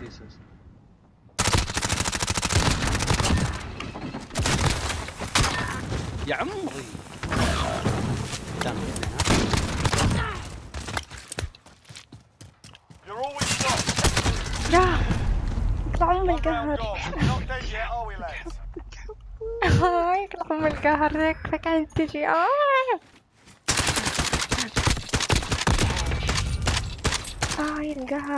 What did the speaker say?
بيسز يا عمري. يا اطلعوا من القهر اطلعوا من القهر يكفى كانت تجي I am God.